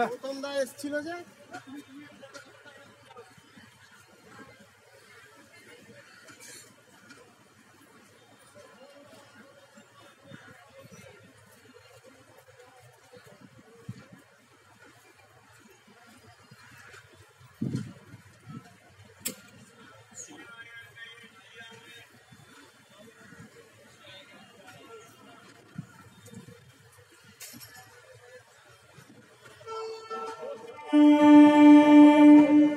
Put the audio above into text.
প্রথম দা এসছিল যে Gracias.